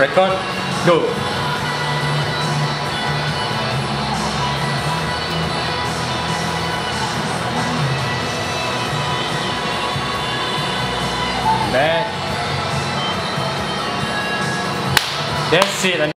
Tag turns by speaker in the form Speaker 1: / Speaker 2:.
Speaker 1: record go Back. that's it